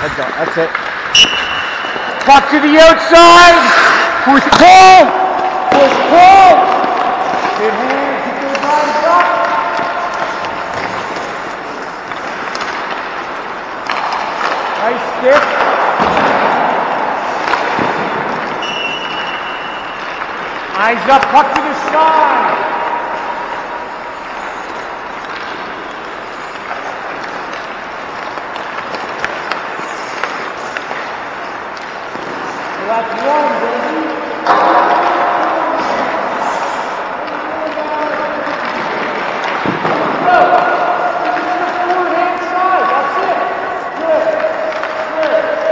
Head down. That's it. Puck to the outside. Push pull. Push pull. Good. Keep those arms up. Nice stick. Eyes up, puck to the side. That's one, baby. Forehand side, that's it. Good, good.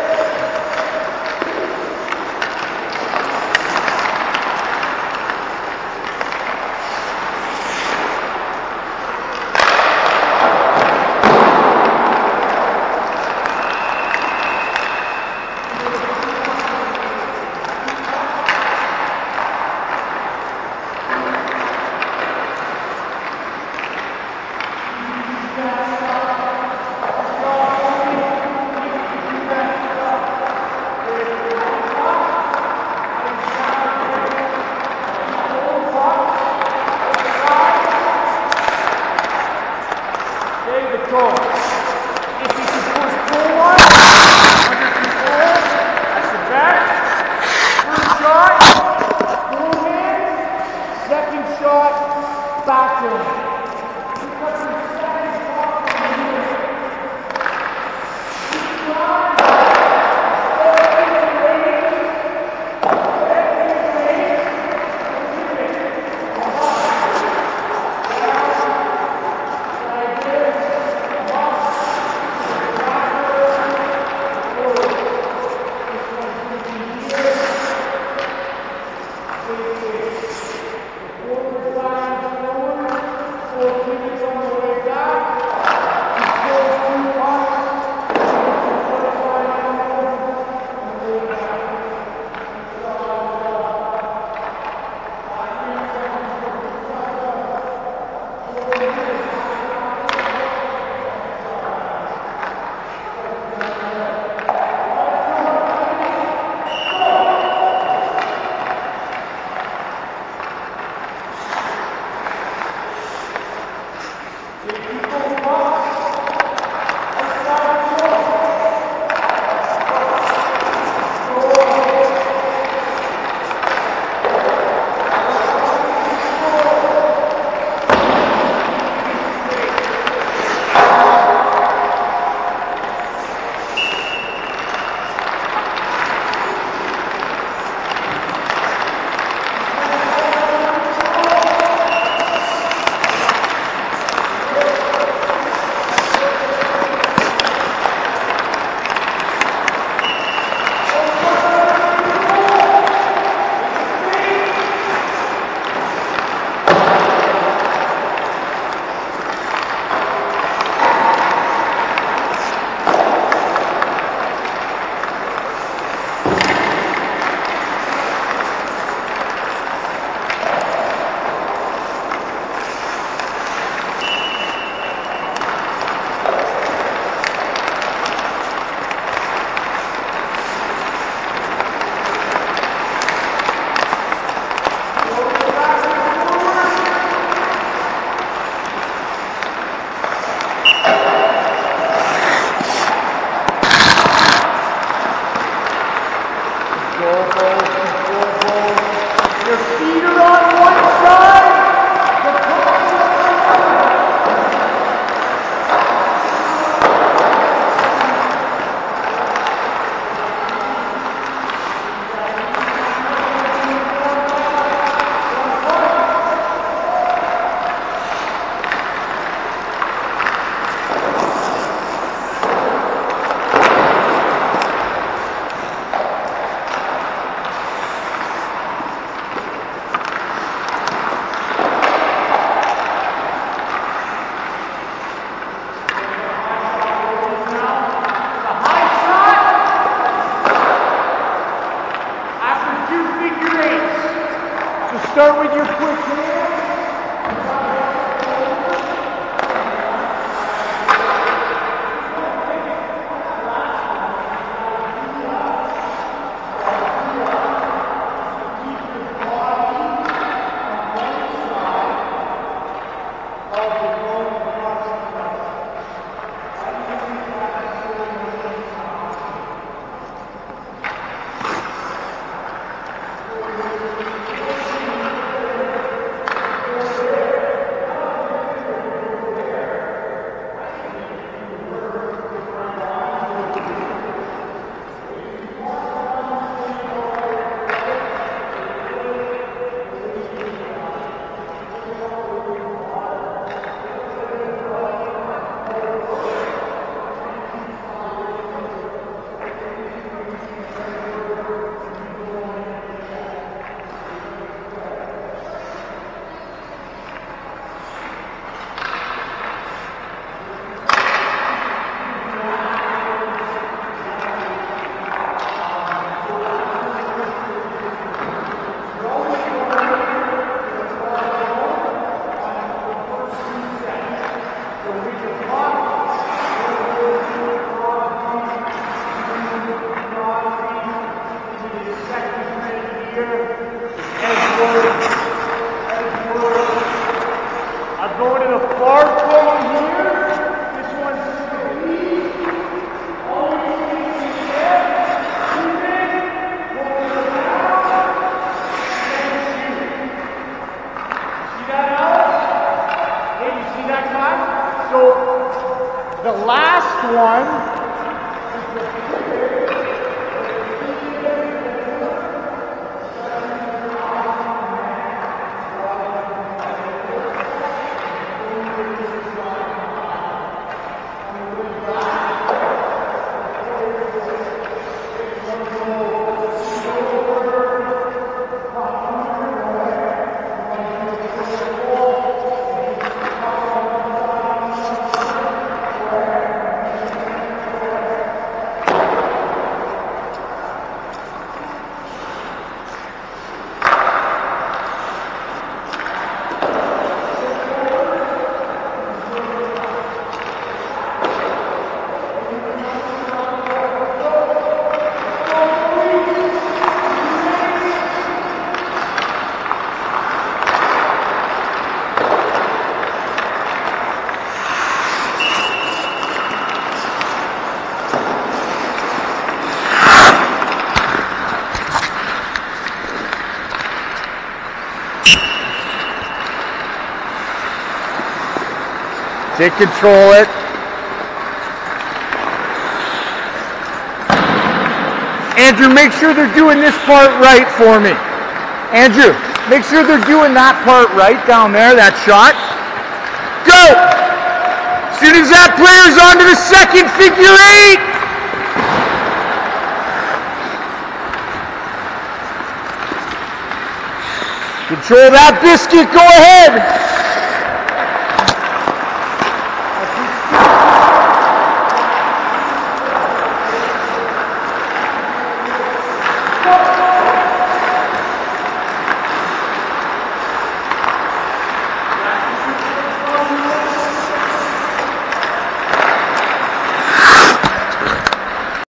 David Cole. If you can push forward, under control, that's the back. First shot, forehand. Second shot, backhand. Are on one I'm going to the far corner here. This one's three. Only three See that out? Hey, you see that guy? So the last one Take control it. Andrew, make sure they're doing this part right for me. Andrew, make sure they're doing that part right down there, that shot. Go! As soon as that player's onto the second figure eight, Control that biscuit, go ahead.